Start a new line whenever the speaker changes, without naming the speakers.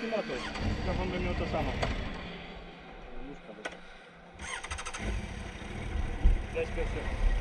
klimatu. Mikrofon by miał to samo. Leć pierwszy.